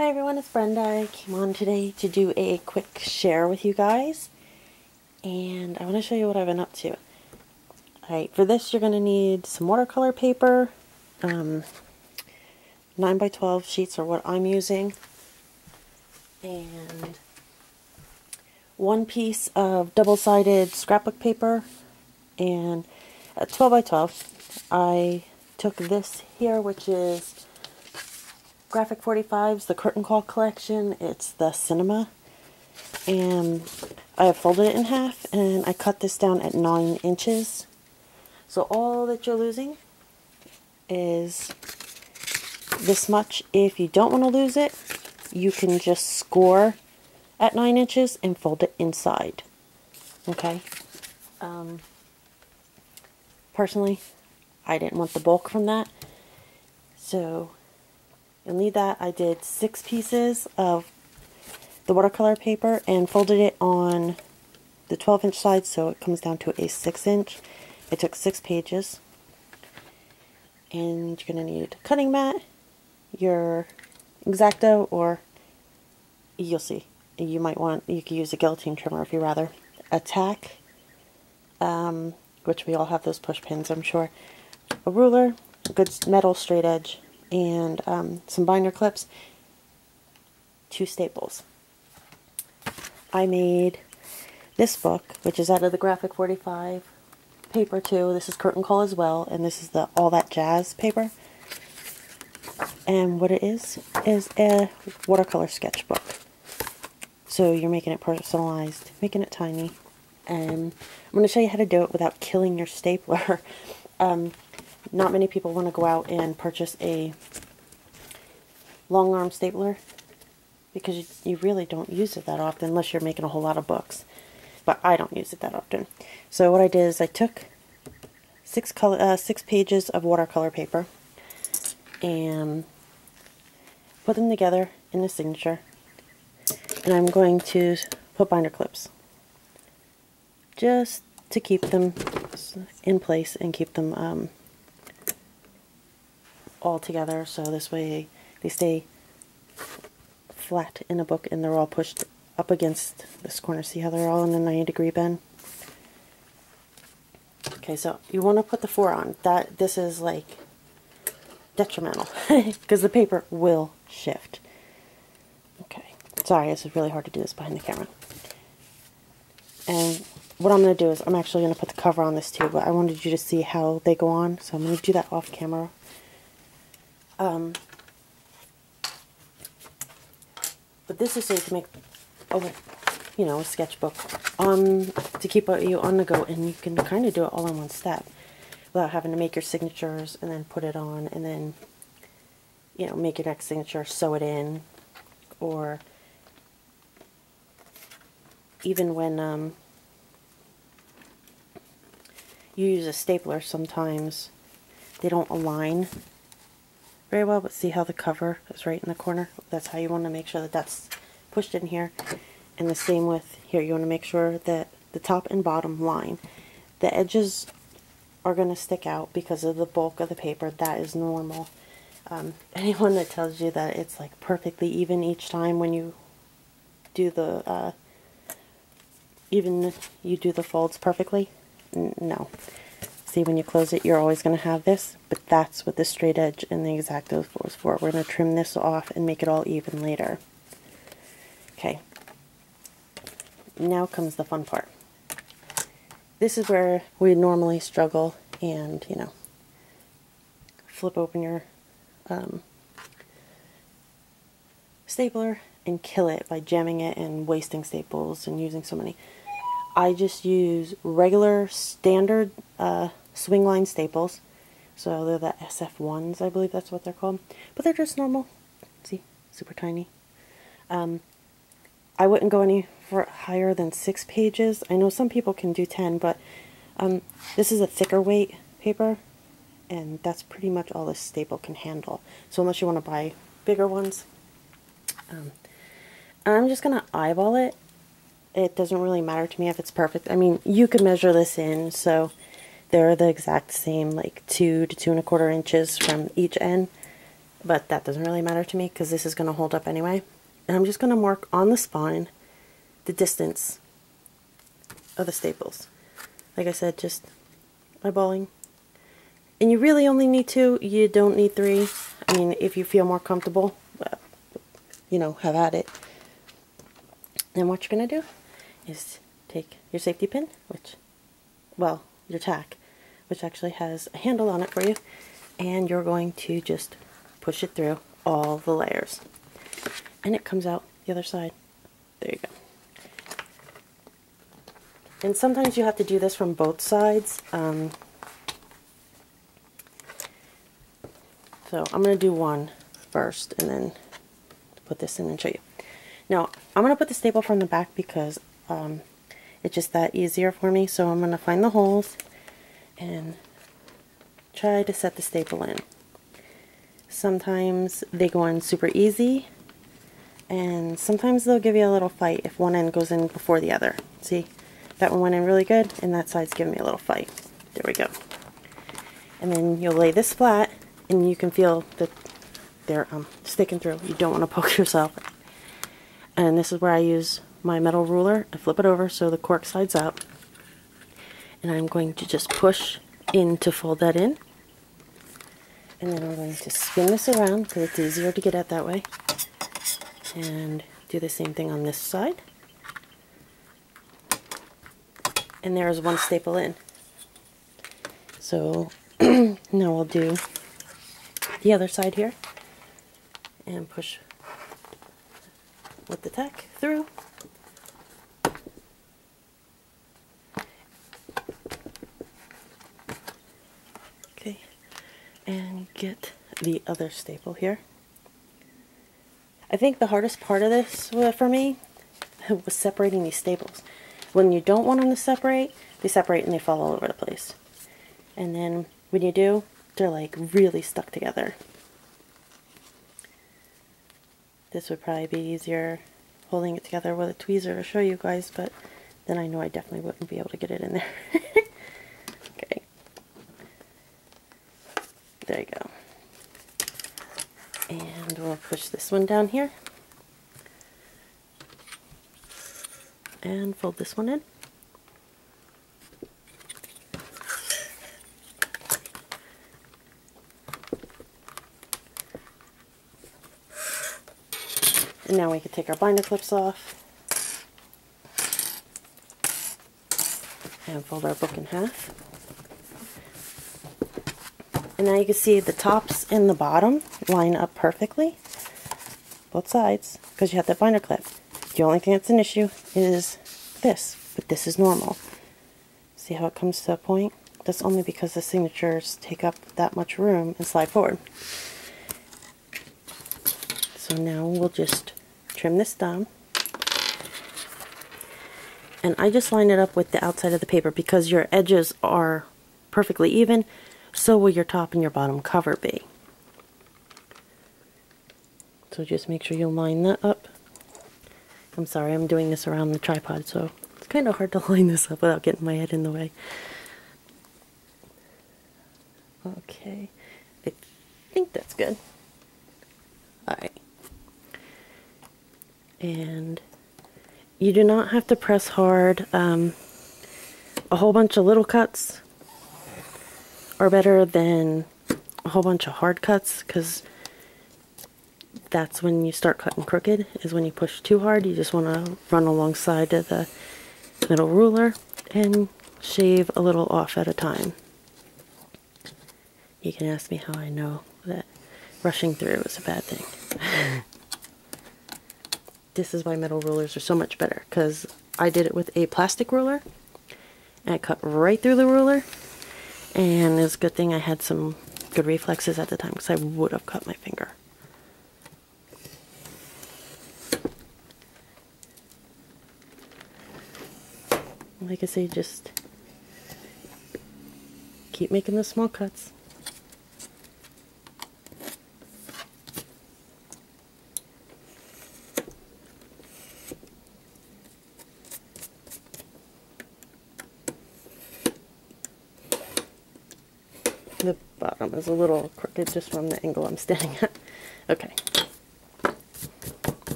Hi everyone, it's Brenda. I came on today to do a quick share with you guys. And I want to show you what I've been up to. Alright, for this you're going to need some watercolor paper. Um, 9 by 12 sheets are what I'm using. And one piece of double-sided scrapbook paper. And at 12 by 12 I took this here which is Graphic 45's the Curtain Call collection. It's the Cinema. And I have folded it in half and I cut this down at 9 inches. So all that you're losing is this much. If you don't want to lose it, you can just score at 9 inches and fold it inside. Okay? Um, personally, I didn't want the bulk from that. So You'll need that. I did six pieces of the watercolor paper and folded it on the 12 inch side so it comes down to a 6 inch. It took six pages. And you're going to need a cutting mat, your X-Acto, or you'll see. You might want, you could use a guillotine trimmer if you rather. A tack, um, which we all have those push pins, I'm sure. A ruler, a good metal straight edge, and um, some binder clips, two staples. I made this book, which is out of the Graphic 45 paper too. This is Curtain Call as well, and this is the All That Jazz paper. And what it is, is a watercolor sketchbook. So you're making it personalized, making it tiny. And I'm going to show you how to do it without killing your stapler. um, not many people want to go out and purchase a long arm stapler because you, really don't use it that often unless you're making a whole lot of books. But I don't use it that often. So what I did is I took six color uh, six pages of watercolor paper and put them together in a signature. And I'm going to put binder clips just to keep them in place and keep them um, all together so this way they stay flat in a book and they're all pushed up against this corner. See how they're all in the 90 degree bend? Okay, so you want to put the four on. That This is like detrimental because the paper will shift. Okay, sorry, this is really hard to do this behind the camera. And what I'm going to do is I'm actually going to put the cover on this too, but I wanted you to see how they go on, so I'm going to do that off camera um, but this is so you can make, you know, a sketchbook um, to keep you on the go, and you can kind of do it all in one step without having to make your signatures and then put it on and then, you know, make your next signature, sew it in, or even when um, you use a stapler sometimes they don't align very well, but see how the cover is right in the corner? That's how you want to make sure that that's pushed in here. And the same with here, you want to make sure that the top and bottom line, the edges are going to stick out because of the bulk of the paper. That is normal. Um, anyone that tells you that it's like perfectly even each time when you do the, uh, even you do the folds perfectly, no. See, when you close it, you're always going to have this, but that's what the straight edge and the X-Acto is for. We're going to trim this off and make it all even later. Okay. Now comes the fun part. This is where we normally struggle and, you know, flip open your um, stapler and kill it by jamming it and wasting staples and using so many. I just use regular standard uh, Swingline staples. So they're the SF1s, I believe that's what they're called. But they're just normal. See, super tiny. Um, I wouldn't go any for higher than six pages. I know some people can do 10, but um, this is a thicker weight paper, and that's pretty much all this staple can handle. So unless you want to buy bigger ones, um, I'm just going to eyeball it. It doesn't really matter to me if it's perfect. I mean, you could measure this in, so they're the exact same, like two to two and a quarter inches from each end. but that doesn't really matter to me because this is going to hold up anyway. And I'm just going to mark on the spine the distance of the staples. Like I said, just eyeballing. And you really only need two, you don't need three. I mean, if you feel more comfortable, you know, have at it. Then what you're going to do is take your safety pin, which, well, your tack, which actually has a handle on it for you, and you're going to just push it through all the layers. And it comes out the other side. There you go. And sometimes you have to do this from both sides. Um, so I'm going to do one first and then put this in and show you. Now, I'm going to put the staple from the back because um, it's just that easier for me. So I'm going to find the holes and try to set the staple in. Sometimes they go in super easy and sometimes they'll give you a little fight if one end goes in before the other. See, that one went in really good and that side's giving me a little fight. There we go. And then you'll lay this flat and you can feel that they're um, sticking through. You don't want to poke yourself. And this is where I use my metal ruler. I flip it over so the cork slides out. And I'm going to just push in to fold that in. And then I'm going to spin this around because it's easier to get at that way. And do the same thing on this side. And there's one staple in. So now we'll do the other side here and push with the tack through. Okay, and get the other staple here. I think the hardest part of this for me was separating these staples. When you don't want them to separate, they separate and they fall all over the place. And then when you do, they're like really stuck together. This would probably be easier holding it together with a tweezer to show you guys, but then I know I definitely wouldn't be able to get it in there. okay. There you go. And we'll push this one down here. And fold this one in. And now we can take our binder clips off and fold our book in half. And now you can see the tops and the bottom line up perfectly, both sides, because you have that binder clip. The only thing that's an issue is this, but this is normal. See how it comes to a point? That's only because the signatures take up that much room and slide forward. So now we'll just trim this down. And I just line it up with the outside of the paper because your edges are perfectly even, so will your top and your bottom cover be. So just make sure you line that up. I'm sorry, I'm doing this around the tripod, so it's kind of hard to line this up without getting my head in the way. Okay, I think that's good. Alright and you do not have to press hard. Um, a whole bunch of little cuts are better than a whole bunch of hard cuts because that's when you start cutting crooked is when you push too hard. You just want to run alongside of the middle ruler and shave a little off at a time. You can ask me how I know that rushing through is a bad thing. this is why metal rulers are so much better because I did it with a plastic ruler and I cut right through the ruler and it's a good thing I had some good reflexes at the time because I would have cut my finger. Like I say, just keep making the small cuts. The bottom is a little crooked just from the angle I'm standing at. Okay.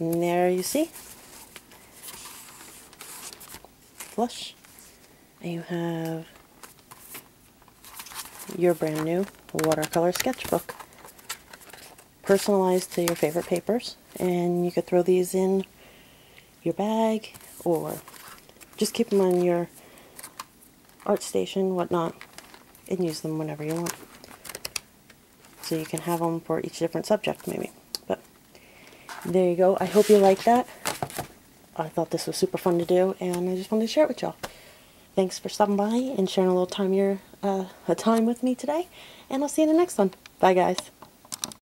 And there you see. Flush. And you have your brand new watercolor sketchbook. Personalized to your favorite papers. And you could throw these in your bag or just keep them on your art station, whatnot, and use them whenever you want. So you can have them for each different subject, maybe. But there you go. I hope you like that. I thought this was super fun to do, and I just wanted to share it with y'all. Thanks for stopping by and sharing a little time your uh, time with me today, and I'll see you in the next one. Bye, guys.